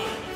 Hey!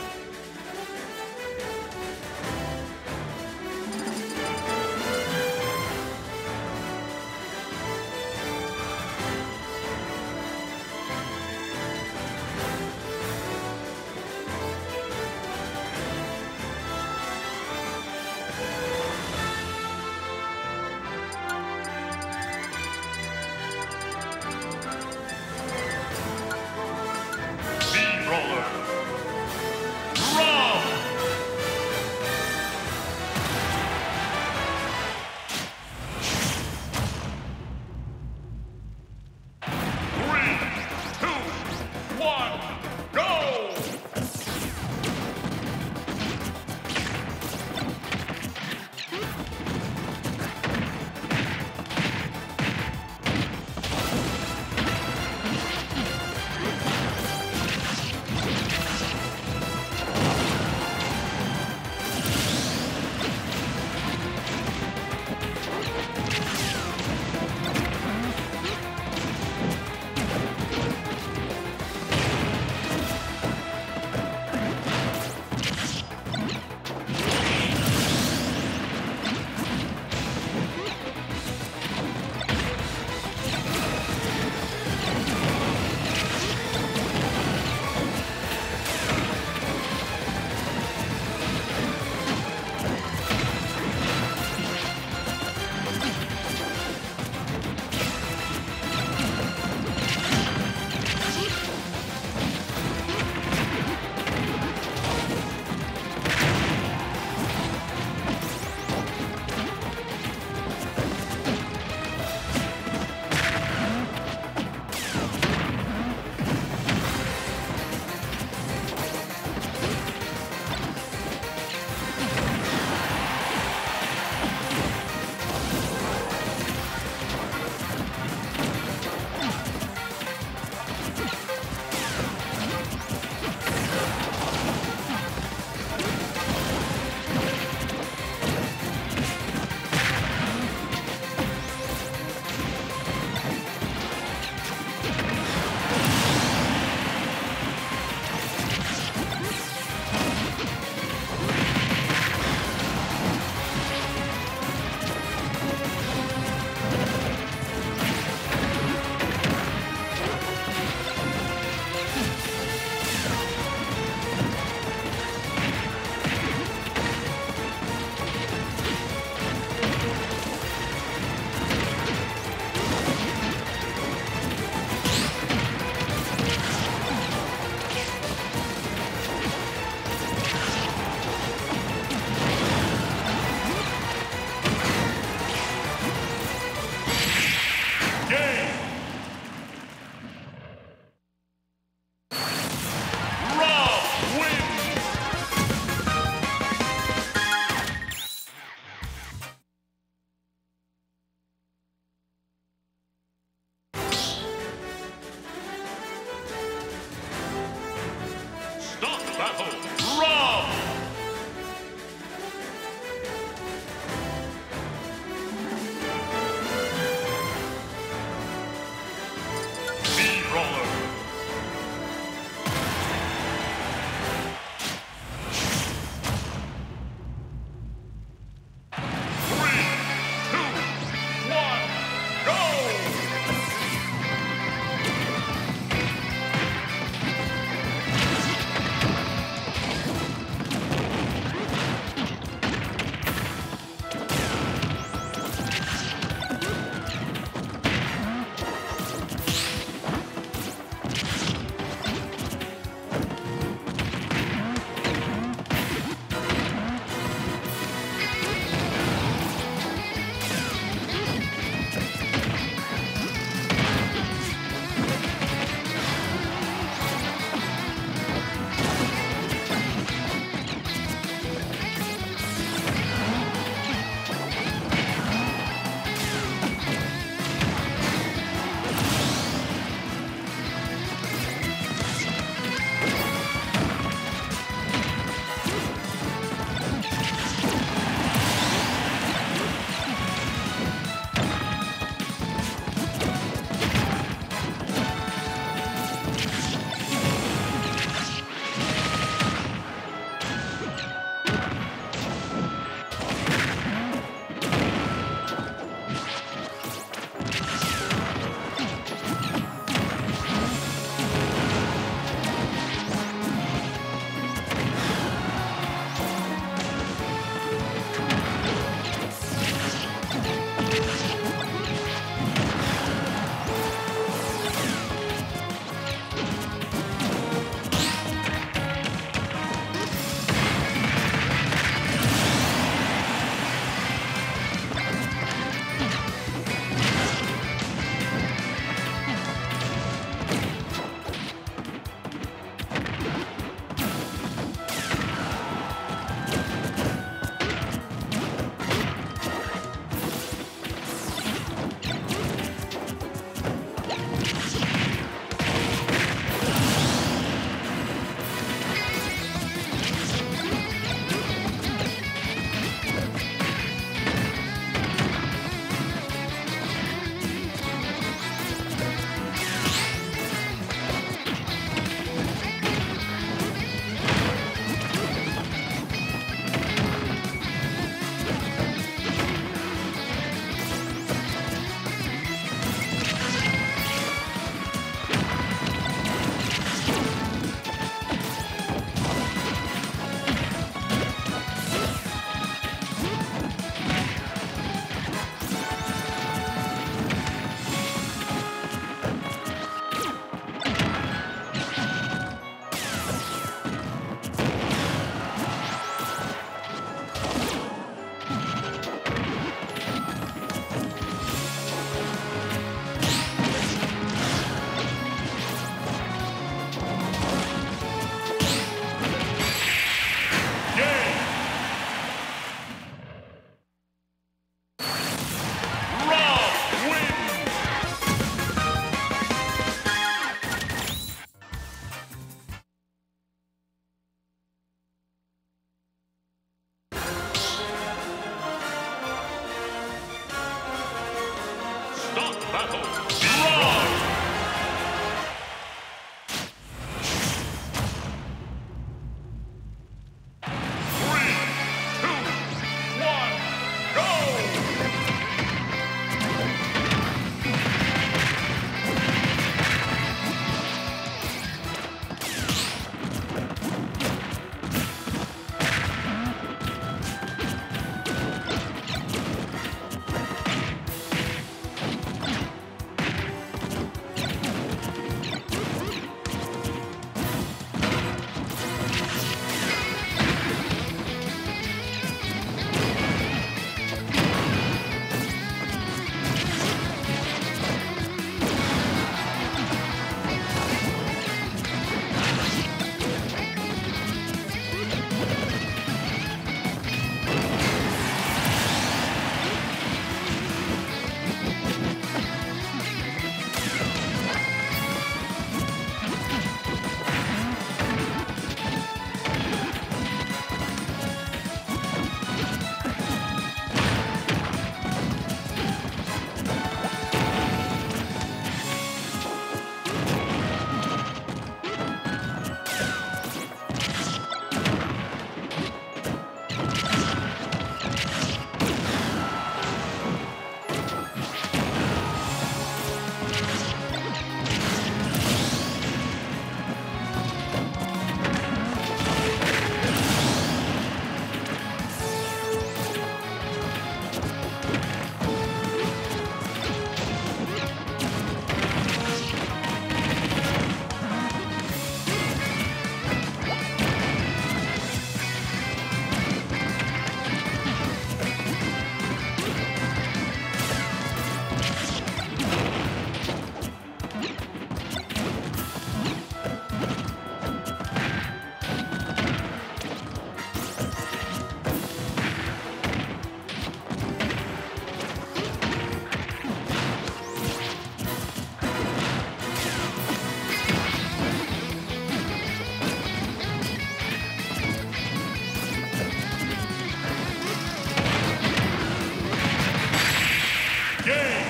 Jay.